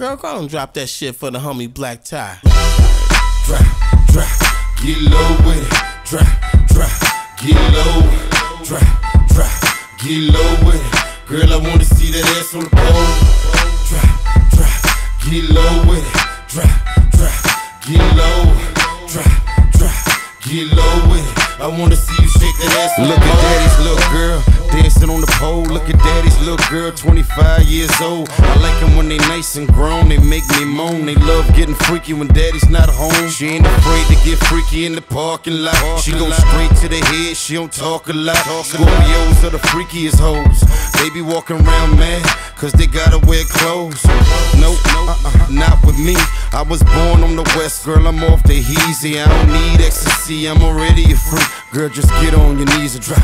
Girl, go and drop that shit for the homie Black-Ty. Drop, drop, get low with it. Drop, drop, get low. Drop, drop, get low with it. Girl, I wanna see that ass on the pole. Drop, drop, get low with it. Drop, drop, get low. Drop, drop, get low with it. I wanna see you shake that ass Look at pole. daddy's little girl dancing on the pole. Look at daddy's little girl, 25 years old. I like them when they nice and grown. They make me moan. They love getting freaky when daddy's not home. She ain't afraid to get freaky in the parking lot. She go straight to the head. She don't talk a lot. Scorpios are the freakiest hoes. They be walking around mad cause they gotta wear clothes. Nope, uh-uh, not with me. I was born on the west, girl. I'm off the easy. I don't need ecstasy. I'm already a freak. Girl, just get on your knees and drop,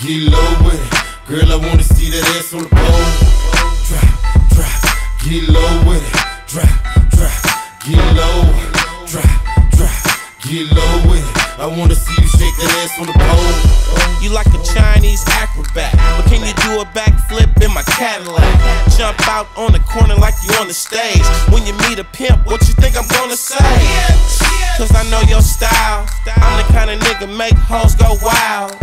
get low with it. Girl, I wanna see that ass on the pole. Drop, drop, get low with it. Drop, drop, get low. Drop, drop, get low with it. I wanna see you shake that ass on the pole. You like a Chinese acrobat, but can you do a backflip in my Cadillac? Jump out on the corner like you on the stage. When you meet a pimp, what you think I'm gonna say? Cause I know your style. I'm the kind of nigga make hoes go wild.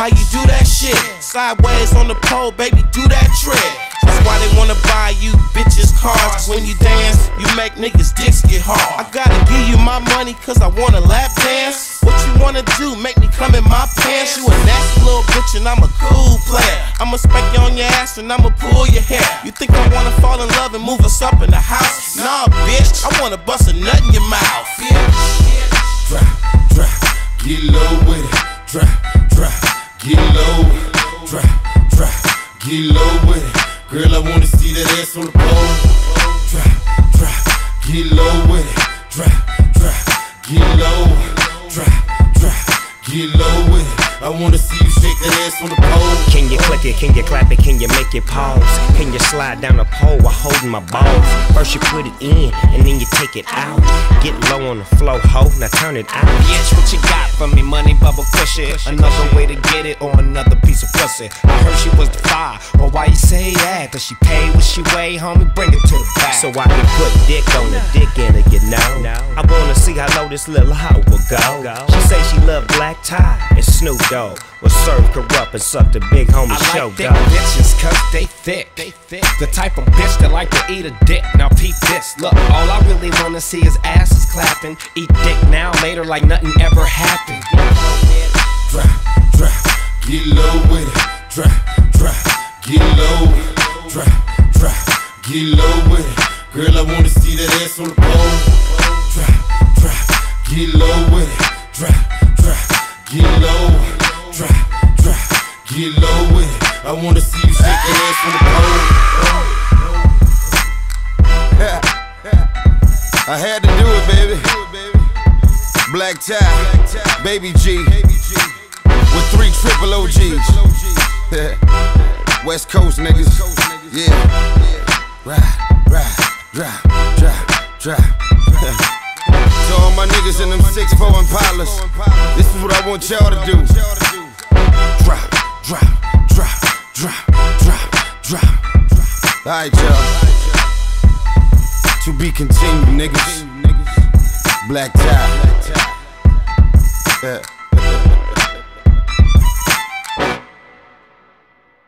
How you do that shit? Sideways on the pole, baby, do that trick. That's why they wanna buy you bitches cars. When you dance, you make niggas dicks get hard. I gotta give you my money cause I wanna lap dance. What you wanna do? Make me come in my pants. You a nasty little bitch and I'm a cool player. I'ma spank you on your ass and I'ma pull your hair. You think I wanna fall in love and move us up in the house? Nah, bitch, I wanna bust a nut in your mouth. Get low. Drop, drop, get low with it. Girl, I wanna see that ass on the pole. Drop, drop, get low with it. Drop, drop, get low. Drop, drop, get low with it. I wanna see that ass on the pole. Can you click it? Can you clap it? Can you make it pause? Can you slide down the pole while holding my balls? First you put it in and then you take it out. Get low on the flow, ho, now turn it out. Bitch, what you got for me? Money bubble cushion. Another way to get it or another piece of pussy. I heard she was the fire. Well, why you say that? Does she pay what she weigh, homie? Bring it to the back. So I can put dick on the dick in this little hoe will go. She say she love Black-Ty and Snoop Dogg. Will serve Kurupt and suck the big homie I show like thick dog. bitches cause they thick. They thick. The type of bitch that like to eat a dick. Now peep this. Look, all I really wanna see is asses clapping. Eat dick now, later like nothing ever happened. Drop, drop, get low with it. Drop, drop, get low. Drop, drop, get low get low with it. Drop, drop, get low. Drop, drop, get low with it. I wanna see you shake that ass on the pole. I had to do it, baby. Black-Ty, baby G, with three triple OGs. West Coast niggas, yeah. Ride, ride, drop, drop, drop. In them 6'4 Impalas, this is what I want y'all to do. Drop, drop, drop, drop, drop, drop. Alright, y'all. To be continued, niggas. Black-Ty. Yeah.